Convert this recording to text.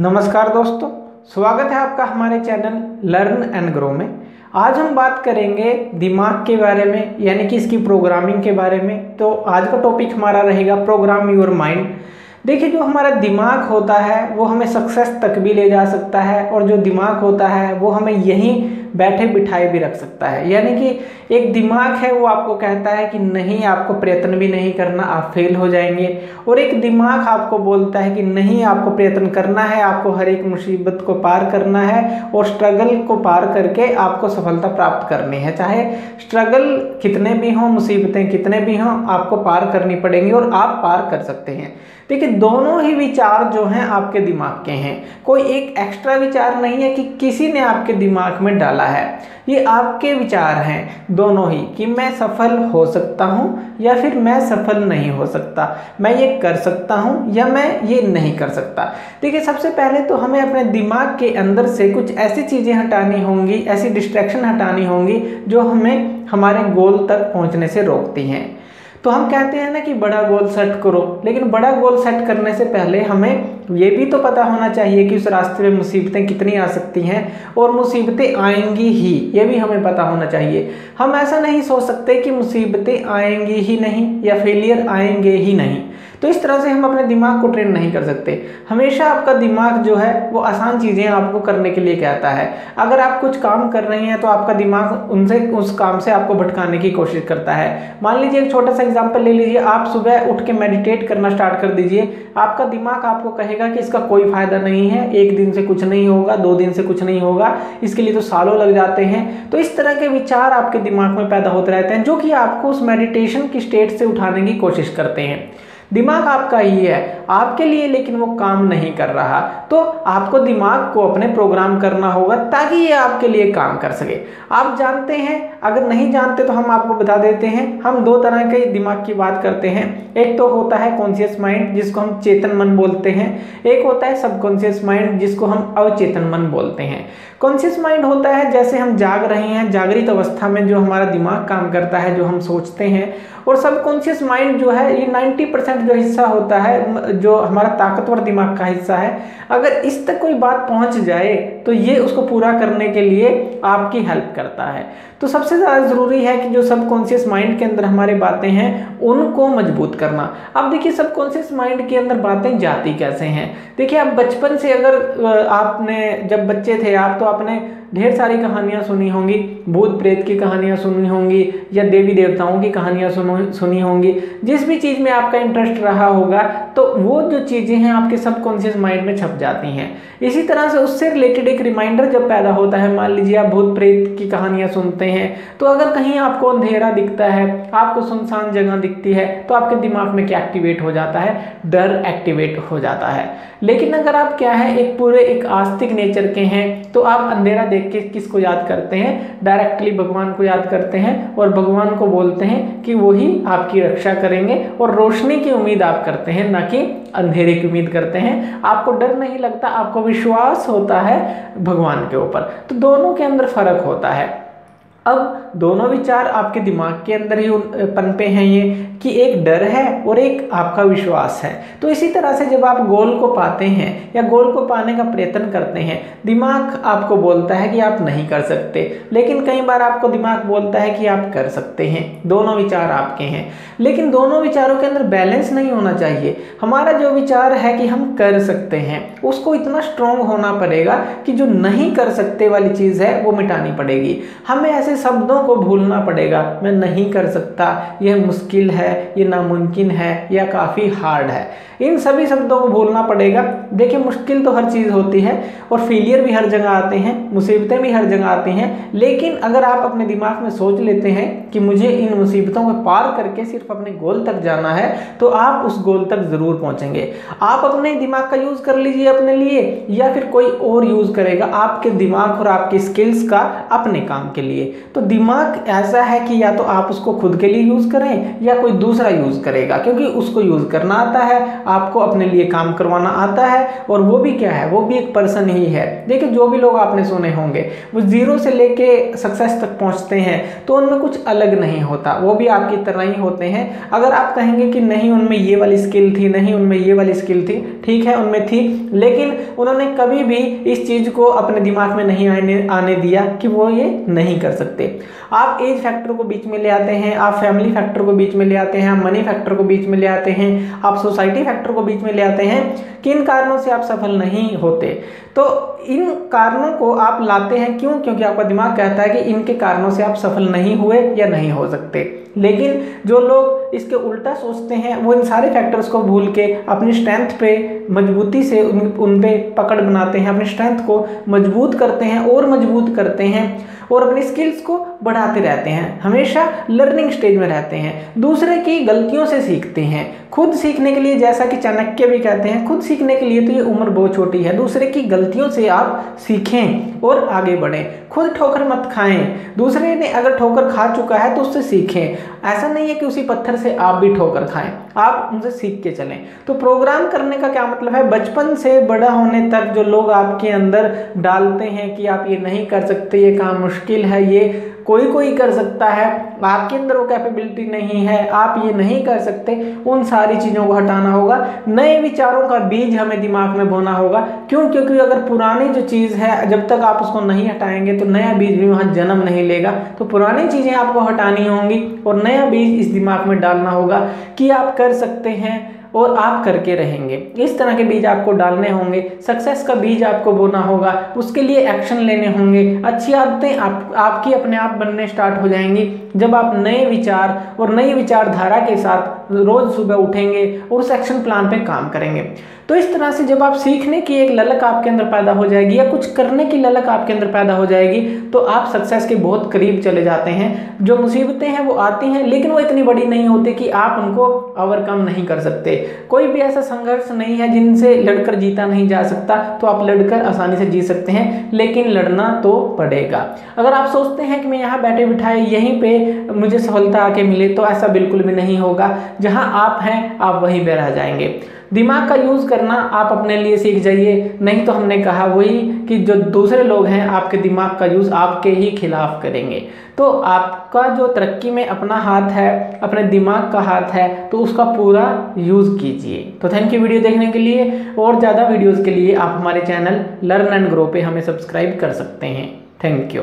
नमस्कार दोस्तों, स्वागत है आपका हमारे चैनल लर्न एंड ग्रो में। आज हम बात करेंगे दिमाग के बारे में, यानी कि इसकी प्रोग्रामिंग के बारे में। तो आज का टॉपिक हमारा रहेगा प्रोग्राम योर माइंड। देखिए, जो हमारा दिमाग होता है, वो हमें सक्सेस तक भी ले जा सकता है, और जो दिमाग होता है, वो हमें यहीं बैठे बिठाए भी रख सकता है। यानी कि एक दिमाग है, वो आपको कहता है कि नहीं, आपको प्रयत्न भी नहीं करना, आप फेल हो जाएँगे। और एक दिमाग आपको बोलता है कि नहीं, आपको प्रयत्न करना है, आपको हर एक मुसीबत को पार करना है और स्ट्रगल को पार करके आपको सफलता प्राप्त करनी है। चाहे स्ट्रगल कितने भी हों, मुसीबतें कितने भी हों, आपको पार करनी पड़ेंगी और आप पार कर सकते हैं। देखिए, दोनों ही विचार जो हैं आपके दिमाग के हैं। कोई एक एक्स्ट्रा विचार नहीं है कि किसी ने आपके दिमाग में डाला है। ये आपके विचार हैं दोनों ही कि मैं सफल हो सकता हूँ या फिर मैं सफल नहीं हो सकता। मैं ये कर सकता हूँ या मैं ये नहीं कर सकता। देखिए, सबसे पहले तो हमें अपने दिमाग के अंदर से कुछ ऐसी चीज़ें हटानी होंगी, ऐसी डिस्ट्रैक्शन हटानी होंगी जो हमें हमारे गोल तक पहुँचने से रोकती हैं। तो हम कहते हैं ना कि बड़ा गोल सेट करो, लेकिन बड़ा गोल सेट करने से पहले हमें ये भी तो पता होना चाहिए कि उस रास्ते में मुसीबतें कितनी आ सकती हैं और मुसीबतें आएँगी ही, ये भी हमें पता होना चाहिए। हम ऐसा नहीं सोच सकते कि मुसीबतें आएँगी ही नहीं या फेलियर आएँगे ही नहीं। तो इस तरह से हम अपने दिमाग को ट्रेन नहीं कर सकते। हमेशा आपका दिमाग जो है, वो आसान चीज़ें आपको करने के लिए कहता है। अगर आप कुछ काम कर रहे हैं तो आपका दिमाग उनसे, उस काम से आपको भटकाने की कोशिश करता है। मान लीजिए, एक छोटा सा एग्ज़ाम्पल ले लीजिए। आप सुबह उठ के मेडिटेट करना स्टार्ट कर दीजिए। आपका दिमाग आपको कहेगा कि इसका कोई फ़ायदा नहीं है। एक दिन से कुछ नहीं होगा, दो दिन से कुछ नहीं होगा। इसके लिए तो सालों लग जाते हैं। तो इस तरह के विचार आपके दिमाग में पैदा होते रहते हैं, जो कि आपको उस मेडिटेशन की स्टेट से उठाने की कोशिश करते हैं। दिमाग आपका ही है, आपके लिए लेकिन वो काम नहीं कर रहा। तो आपको दिमाग को अपने प्रोग्राम करना होगा ताकि ये आपके लिए काम कर सके। आप जानते हैं, अगर नहीं जानते तो हम आपको बता देते हैं, हम दो तरह के दिमाग की बात करते हैं। एक तो होता है कॉन्शियस माइंड जिसको हम चेतन मन बोलते हैं। एक होता है सबकॉन्शियस माइंड जिसको हम अवचेतन मन बोलते हैं। कॉन्शियस माइंड होता है जैसे हम जाग रहे हैं, जागृत अवस्था में जो हमारा दिमाग काम करता है, जो हम सोचते हैं। और सबकॉन्शियस माइंड जो है, ये 90 परसेंट जो हिस्सा होता है, जो हमारा ताकतवर दिमाग का हिस्सा है, अगर इस तक कोई बात पहुँच जाए तो ये उसको पूरा करने के लिए आपकी हेल्प करता है। तो सबसे ज़्यादा ज़रूरी है कि जो सबकॉन्शियस माइंड के अंदर हमारे बातें हैं, उनको मज़बूत करना। अब देखिए, सबकॉन्शियस माइंड के अंदर बातें जाती कैसे हैं? देखिए, आप बचपन से अगर आपने, जब बच्चे थे आप तो आपने ढेर सारी कहानियाँ सुनी होंगी, भूत प्रेत की कहानियाँ सुनी होंगी, या देवी देवताओं की कहानियाँ सुनी होंगी। जिस भी चीज़ में आपका इंटरेस्ट रहा होगा तो वो जो चीज़ें हैं आपके सबकॉन्शियस माइंड में छप जाती हैं। इसी तरह से उससे रिलेटेड एक रिमाइंडर जब पैदा होता है, मान लीजिए आप भूत प्रेत की कहानियाँ सुनते हैं तो अगर कहीं आपको अंधेरा दिखता है, आपको सुनसान जगह दिखती है तो आपके दिमाग में क्या एक्टिवेट हो जाता है? डर एक्टिवेट हो जाता है। लेकिन अगर आप क्या है, एक पूरे एक आस्तिक नेचर के हैं तो आप अंधेरा देख के किसको याद करते हैं? डायरेक्टली भगवान को याद करते हैं और भगवान को बोलते हैं कि वही आपकी रक्षा करेंगे और रोशनी की उम्मीद आप करते हैं, ना कि अंधेरे की उम्मीद करते हैं। आपको डर नहीं लगता? आपको विश्वास होता है भगवान के ऊपर। तो दोनों के अंदर फ़र्क होता है। अब दोनों विचार आपके दिमाग के अंदर ही पनपे हैं ये, कि एक डर है और एक आपका विश्वास है। तो इसी तरह से जब आप गोल को पाते हैं या गोल को पाने का प्रयत्न करते हैं, दिमाग आपको बोलता है कि आप नहीं कर सकते, लेकिन कई बार आपको दिमाग बोलता है कि आप कर सकते हैं। दोनों विचार आपके हैं। लेकिन दोनों विचारों के अंदर बैलेंस नहीं होना चाहिए। हमारा जो विचार है कि हम कर सकते हैं, उसको इतना स्ट्रोंग होना पड़ेगा कि जो नहीं कर सकते वाली चीज़ है, वो मिटानी पड़ेगी। हमें ऐसे शब्दों को भूलना पड़ेगा। मैं नहीं कर सकता। यह मुश्किल है ये नामुमकिन है या काफ़ी हार्ड है। इन सभी शब्दों को भूलना पड़ेगा। देखिए, मुश्किल तो हर चीज़ होती है और फेलियर भी हर जगह आते हैं, मुसीबतें भी हर जगह आती हैं। लेकिन अगर आप अपने दिमाग में सोच लेते हैं कि मुझे इन मुसीबतों को पार करके सिर्फ़ अपने गोल तक जाना है तो आप उस गोल तक ज़रूर पहुँचेंगे। आप अपने दिमाग का यूज़ कर लीजिए अपने लिए, या फिर कोई और यूज़ करेगा आपके दिमाग और आपके स्किल्स का अपने काम के लिए। तो दिमाग ऐसा है कि या तो आप उसको खुद के लिए यूज़ करें या कोई दूसरा यूज़ करेगा, क्योंकि उसको यूज़ करना आता है, आपको अपने लिए काम करवाना आता है और वो भी क्या है, वो भी एक पर्सन ही है। देखिए, जो भी लोग आपने सुने होंगे, वो ज़ीरो से लेके सक्सेस तक पहुँचते हैं तो उनमें कुछ अलग नहीं होता, वो भी आपकी तरह ही होते हैं। अगर आप कहेंगे कि नहीं, उनमें ये वाली स्किल थी, नहीं, उनमें ये वाली स्किल थी, ठीक है, उनमें थी, लेकिन उन्होंने कभी भी इस चीज़ को अपने दिमाग में नहीं आने आने दिया कि वो ये नहीं कर सकते। आप एज फैक्टर को बीच में ले आते हैं, आप फैमिली फैक्टर को बीच में ले आते हैं, आप मनी फैक्टर को बीच में ले आते हैं, आप सोसाइटी फैक्टर को बीच में ले आते हैं, किन कारणों से आप सफल नहीं होते? तो इन कारणों को आप लाते हैं क्यों? क्योंकि आपका दिमाग कहता है कि इनके कारणों से आप सफल नहीं हुए या नहीं हो सकते। लेकिन जो लोग इसके उल्टा सोचते हैं, वो इन सारे फैक्टर्स को भूल के अपनी स्ट्रेंथ पे मजबूती से उन उन पे पकड़ बनाते हैं, अपनी स्ट्रेंथ को मज़बूत करते हैं और मज़बूत करते हैं और अपनी स्किल्स को बढ़ाते रहते हैं। हमेशा लर्निंग स्टेज में रहते हैं। दूसरे की गलतियों से सीखते हैं। खुद सीखने के लिए जैसा कि चाणक्य भी कहते हैं, खुद सीखने के लिए तो ये उम्र बहुत छोटी है। दूसरे की गलतियों से आप सीखें और आगे बढ़ें। खुद ठोकर मत खाएँ। दूसरे ने अगर ठोकर खा चुका है तो उससे सीखें। ऐसा नहीं है कि उसी पत्थर से आप भी ठोकर खाएँ। आप उनसे सीख के चलें। तो प्रोग्राम करने का क्या मतलब है? बचपन से बड़ा होने तक जो लोग आपके अंदर डालते हैं कि आप ये नहीं कर सकते, ये काम मुश्किल है, ये कोई कोई कर सकता है, आपके अंदर वो कैपेबिलिटी नहीं है, आप ये नहीं कर सकते, उन सारी चीज़ों को हटाना होगा। नए विचारों का बीज हमें दिमाग में बोना होगा। क्यों? क्योंकि अगर पुरानी जो चीज़ है, जब तक आप उसको नहीं हटाएँगे तो नया बीज भी वहाँ जन्म नहीं लेगा। तो पुरानी चीज़ें आपको हटानी होंगी और नया बीज इस दिमाग में डालना होगा कि आप कर सकते हैं। और आप करके रहेंगे। इस तरह के बीज आपको डालने होंगे। सक्सेस का बीज आपको बोना होगा। उसके लिए एक्शन लेने होंगे। अच्छी आदतें आप, आपकी अपने आप बनने स्टार्ट हो जाएँगी। जब आप नए विचार और नई विचारधारा के साथ रोज सुबह उठेंगे और उस एक्शन प्लान पर काम करेंगे। तो इस तरह से जब आप सीखने की एक ललक आपके अंदर पैदा हो जाएगी या कुछ करने की ललक आपके अंदर पैदा हो जाएगी तो आप सक्सेस के बहुत करीब चले जाते हैं। जो मुसीबतें हैं वो आती हैं, लेकिन वो इतनी बड़ी नहीं होती कि आप उनको ओवरकम नहीं कर सकते। कोई भी ऐसा संघर्ष नहीं है जिनसे लड़कर जीता नहीं जा सकता तो आप लड़कर आसानी से जी सकते हैं, लेकिन लड़ना तो पड़ेगा। अगर आप सोचते हैं कि मैं यहाँ बैठे बिठाए, यहीं पे मुझे सफलता आके मिले तो ऐसा बिल्कुल भी नहीं होगा। जहाँ आप हैं, आप वहीं पर रह जाएँगे। दिमाग का यूज़ करना आप अपने लिए सीख जाइए। नहीं तो हमने कहा वही कि जो दूसरे लोग हैं, आपके दिमाग का यूज़ आपके ही खिलाफ करेंगे। तो आपका जो तरक्की में अपना हाथ है, अपने दिमाग का हाथ है तो उसका पूरा यूज़ कीजिए। तो थैंक यू वीडियो देखने के लिए। और ज़्यादा वीडियोज़ के लिए आप हमारे चैनल लर्न एंड ग्रो पे हमें सब्सक्राइब कर सकते हैं। Thank you